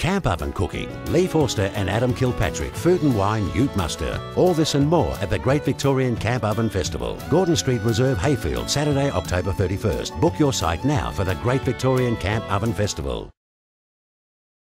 Camp oven cooking. Lee Forster and Adam Kilpatrick. Food and wine, Ute Muster. All this and more at the Great Victorian Camp Oven Festival. Gordon Street Reserve, Heyfield, Saturday, October 31st. Book your site now for the Great Victorian Camp Oven Festival.